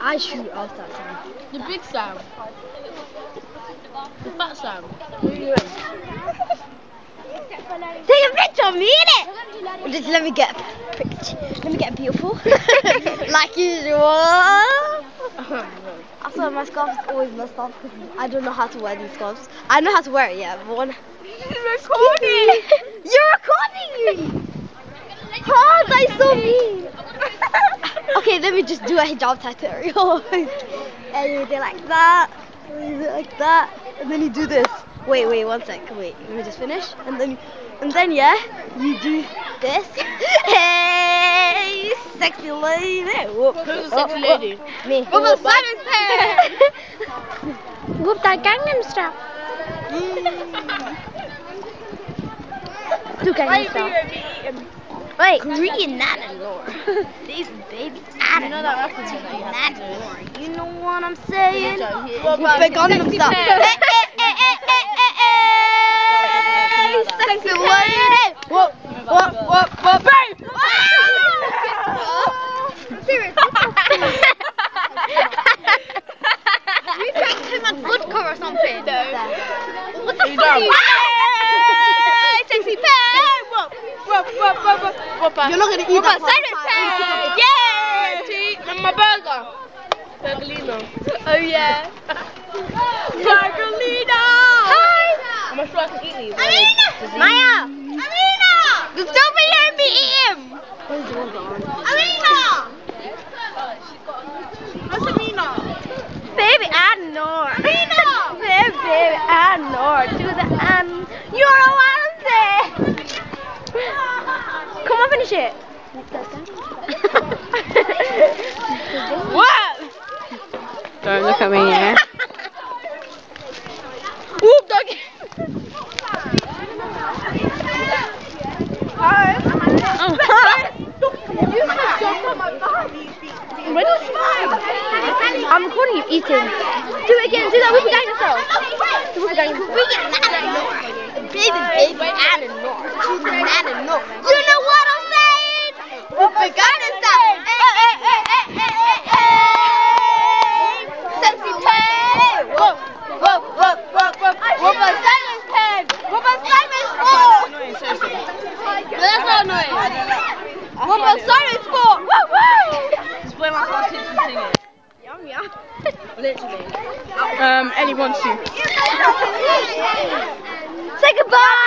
I shoot off that Sam. The big Sam. The fat Sam. Take a picture of me in it. Just let me get a picture. Let me get beautiful. like usual. I swear my scarf is always messed up because I don't know how to wear these scarves. I know how to wear it, yeah, but when recording. You're recording me. Oh, that is so mean. Okay, let me just do a hijab tutorial. and you do like that, and you do like that, and then you do this. Wait, wait, one sec. Wait, let me just finish, and then, and then yeah, you do this. hey, sexy lady. Whoop. Who's a sexy lady? Me. Whoop, whoop, Simon's hair. Whoop that Gangnam Style. Do Gangnam Style. Wait, Korean not anymore. These babies out You know that reference that you have to do. anymore. You know what I'm saying? What Whoop about it Gangnam sexy Style. hair? Hey, hey, hey, hey, hey, hey, hey, Sexy lady. Whoop, whoop, whoop, whoop, babe. You drank too much vodka or something. No. What the You fuck are you Hey, sexy pay. Whoop, whoop, whoop, whoop, whoop. You're not gonna eat Whopper. that part. Silent pay. Yeah. Tea and my burger. Burgerino. Oh yeah. Burgerino. Hi. I'm sure I can eat these. Maya. Amina. Just don't be letting me eat him. Amina. What's Amina? Baby, I know. Amina. Baby, baby, I know. Do the um. You know what I'm saying? Come on, finish it. What? Don't look at me, yeah? Whoop doggy. Where did you smile? I'm recording you eating. Do it again. Do that with the gang yourself. Do it with the gang yourself. Baby, baby, I don't know. I don't know. You know what I'm saying? With the gang yourself. Hey, hey, hey, hey, hey, hey, hey. Sexy pay. Whoa, whoa, whoa, whoa, whoa. Whoop a Simon's pen. Whoop a Simon's four. That's not annoying. Whoop a Simon's four. Woo, woo. It's when my class teacher sing it. Yum, yum. Literally. Um, Ellie wants to. Say goodbye.